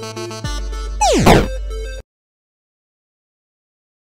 Yeah.